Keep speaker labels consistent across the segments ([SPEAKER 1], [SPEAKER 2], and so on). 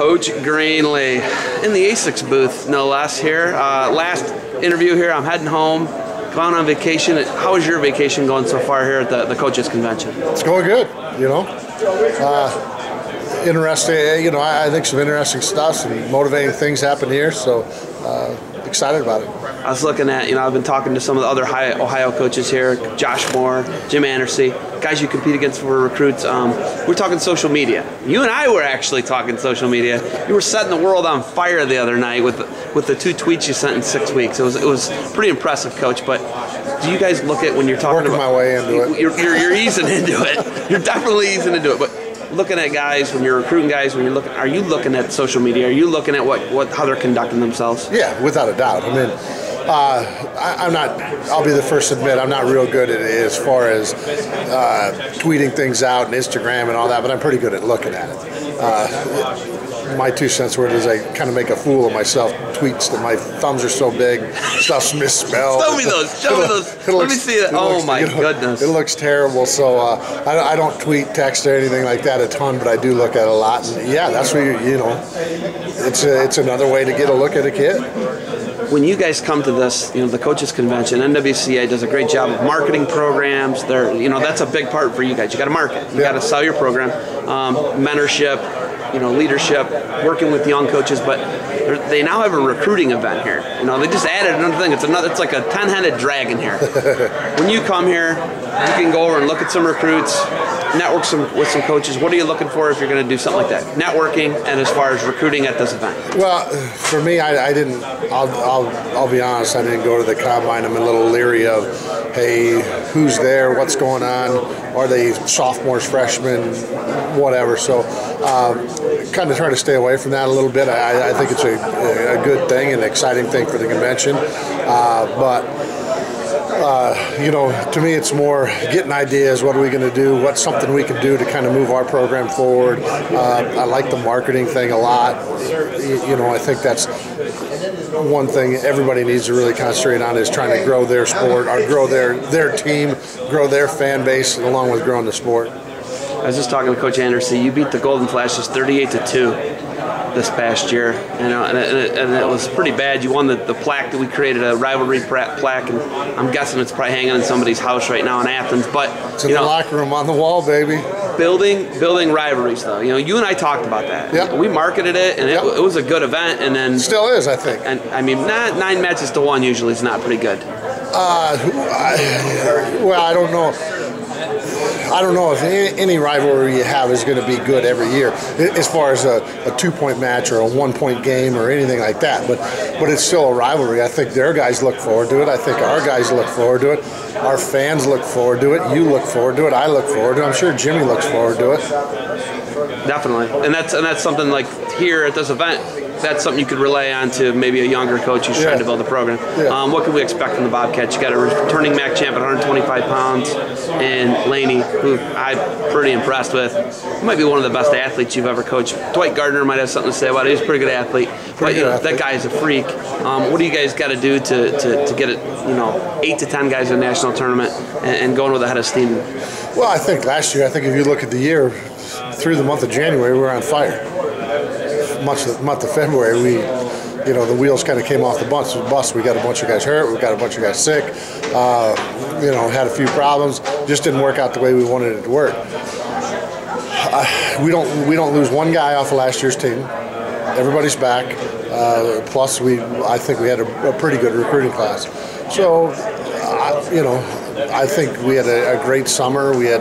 [SPEAKER 1] Coach Greenlee in the ASICS booth, no less. Here, uh, last interview here. I'm heading home. Gone on vacation. How is your vacation going so far here at the, the coaches convention?
[SPEAKER 2] It's going good. You know, uh, interesting. You know, I, I think some interesting stuff, some motivating things happen here. So uh, excited about it.
[SPEAKER 1] I was looking at, you know, I've been talking to some of the other high Ohio coaches here, Josh Moore, Jim Andersey, guys you compete against for recruits. Um, we're talking social media. You and I were actually talking social media. You were setting the world on fire the other night with the, with the two tweets you sent in six weeks. It was it was pretty impressive, Coach. But do you guys look at when you're talking
[SPEAKER 2] Working
[SPEAKER 1] about
[SPEAKER 2] my way into it.
[SPEAKER 1] You're, you're, you're easing into it. You're definitely easing into it. But looking at guys when you're recruiting guys when you're looking are you looking at social media are you looking at what, what how they're conducting themselves
[SPEAKER 2] Yeah, without a doubt. I mean, uh, I, I'm not. I'll be the first to admit I'm not real good at it as far as uh, tweeting things out and Instagram and all that, but I'm pretty good at looking at it. Uh, my two cents worth is I kind of make a fool of myself. Tweets that my thumbs are so big, stuff's misspelled.
[SPEAKER 1] Show me those. Show me those.
[SPEAKER 2] looks-
[SPEAKER 1] Let me see that.
[SPEAKER 2] it
[SPEAKER 1] Oh
[SPEAKER 2] looks-
[SPEAKER 1] my
[SPEAKER 2] know,
[SPEAKER 1] goodness.
[SPEAKER 2] It looks terrible. So uh, I, I don't tweet, text, or anything like that a ton, but I do look at it a lot. And yeah, that's where you, you know, it's a, it's another way to get a look at a kid.
[SPEAKER 1] When you guys come to this, you know, the coaches convention, NWCA does a great job of marketing programs. They're, you know, that's a big part for you guys. You got to market. You
[SPEAKER 2] Yeah.
[SPEAKER 1] got to sell your program, um, mentorship, you know, leadership, working with young coaches. But they're- now have a recruiting event here. You know, they just added another thing. It's another. It's like a ten-headed dragon here. when you come here, you can go over and look at some recruits, network some with some coaches. What are you looking for if you're going to do something like that? Networking and as far as recruiting at this event.
[SPEAKER 2] Well, for me, I, I didn't. I'll, I'll, I'll be honest. I didn't go to the combine. I'm a little leery of, hey, who's there? What's going on? Are they sophomores, freshmen, whatever? So, um, kind of try to stay away from that a little bit. I, I think it's a, a good thing and exciting thing for the convention, uh, but you know, to me, it's more getting ideas. What are we going to do? What's something we can do to kind of move our program forward? Uh, I like the marketing thing a lot. You, you know, I think that's one thing everybody needs to really concentrate on is trying to grow their sport or grow their their team, grow their fan base, along with growing the sport.
[SPEAKER 1] I was just talking to Coach Andersen. You beat the Golden Flashes 38 to two this past year, you know, and it, and it was pretty bad. You won the, the plaque that we created, a rivalry plaque, and I'm guessing it's probably hanging in somebody's house right now in Athens. But
[SPEAKER 2] It's in
[SPEAKER 1] you
[SPEAKER 2] the
[SPEAKER 1] know,
[SPEAKER 2] locker room on the wall, baby.
[SPEAKER 1] building building rivalries, though. You know, you and I talked about that.
[SPEAKER 2] Yep.
[SPEAKER 1] We marketed it, and
[SPEAKER 2] Yep.
[SPEAKER 1] it, it was a good event. And then,
[SPEAKER 2] Still is, I think.
[SPEAKER 1] and I mean, not nine matches to one usually is not pretty good.
[SPEAKER 2] Uh, I, well, I don't know. I don't know if any, rivalry you have is going to be good every year, as far as a, a two-point match or a one-point game or anything like that. But but it's still a rivalry. I think their guys look forward to it. I think our guys look forward to it. Our fans look forward to it. You look forward to it. I look forward to it. I'm sure Jimmy looks forward to it.
[SPEAKER 1] Definitely, and that's and that's something like here at this event. That's something you could relay on to maybe a younger coach who's trying to build a program.
[SPEAKER 2] Yeah.
[SPEAKER 1] Um, what can we expect from the Bobcats? You got a returning MAC champ at 125 pounds, and Laney, who I'm pretty impressed with. Might be one of the best athletes you've ever coached. Dwight Gardner might have something to say about it. He's a pretty good athlete, but you
[SPEAKER 2] good
[SPEAKER 1] know
[SPEAKER 2] athlete.
[SPEAKER 1] that guy is a freak. Um, what do you guys got to do to, to, to get it? You know, eight to ten guys in the national tournament and, and going with a head of steam.
[SPEAKER 2] Well, I think last year, I think if you look at the year through the month of January, we were on fire. Much of the month of February, we, you know, the wheels kind of came off the bus. bus. We got a bunch of guys hurt. We got a bunch of guys sick. Uh, you know, had a few problems. Just didn't work out the way we wanted it to work. Uh, we don't we don't lose one guy off of last year's team. Everybody's back. Uh, plus, we I think we had a, a pretty good recruiting class. So, I, you know, I think we had a, a great summer. We had,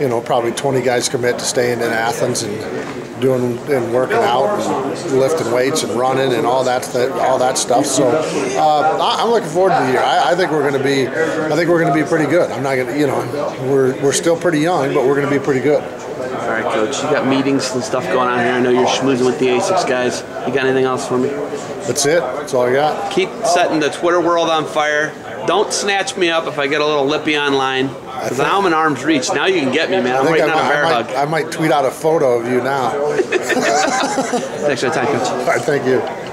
[SPEAKER 2] you know, probably 20 guys commit to staying in Athens and doing and working out and lifting weights and running and all that all that stuff. So, uh, I, I'm looking forward to the year. I, I think we're going to be I think we're going to be pretty good. I'm not going to, you know, we're we're still pretty young, but we're going to be pretty good.
[SPEAKER 1] All right, coach. You got meetings and stuff going on here. I know you're schmoozing with the ASICS guys. You got anything else for me?
[SPEAKER 2] That's it. That's all I got.
[SPEAKER 1] Keep setting the Twitter world on fire. Don't snatch me up if I get a little lippy online. Because now I'm in arm's reach. Now you can get me, man.
[SPEAKER 2] I
[SPEAKER 1] I'm right now a
[SPEAKER 2] might,
[SPEAKER 1] bear
[SPEAKER 2] I,
[SPEAKER 1] hug.
[SPEAKER 2] I might tweet out a photo of you now.
[SPEAKER 1] Thanks for the time, coach.
[SPEAKER 2] All right, thank you.